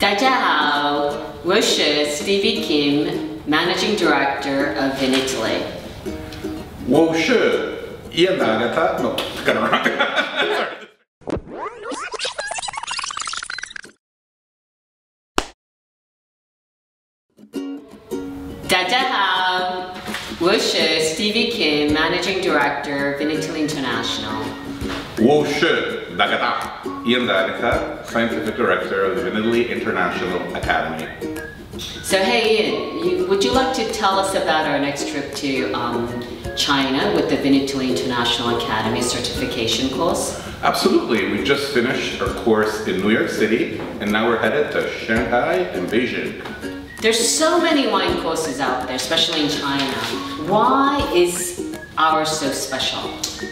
大家好，我是 Stevie Kim, Managing Director of Vinitaly. 我是家のあなたの宝物。大家好，我是 Stevie Kim, Managing Director of In Italy International. Woshu D'Agata. Ian D'Agata, Scientific Director of the Vinitaly International Academy. So hey Ian, you, would you like to tell us about our next trip to um, China with the Vinitaly International Academy certification course? Absolutely. We just finished our course in New York City and now we're headed to Shanghai and Beijing. There's so many wine courses out there, especially in China. Why is ours so special?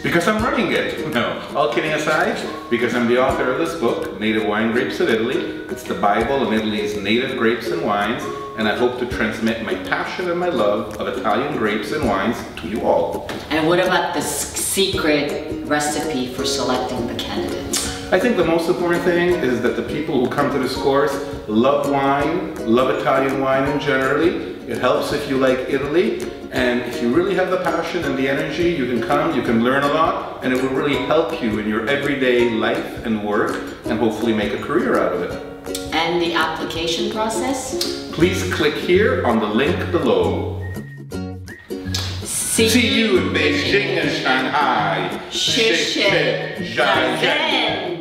Because I'm running it. No, all kidding aside, because I'm the author of this book, Native Wine Grapes of Italy. It's the Bible of Italy's native grapes and wines, and I hope to transmit my passion and my love of Italian grapes and wines to you all. And what about the secret recipe for selecting the candidates? I think the most important thing is that the people who come to this course love wine, love Italian wine in generally. It helps if you like Italy, and if you really have the passion and the energy, you can come, you can learn a lot, and it will really help you in your everyday life and work, and hopefully make a career out of it. And the application process? Please click here on the link below. See you in Beijing and Shanghai. 谢谢，再见。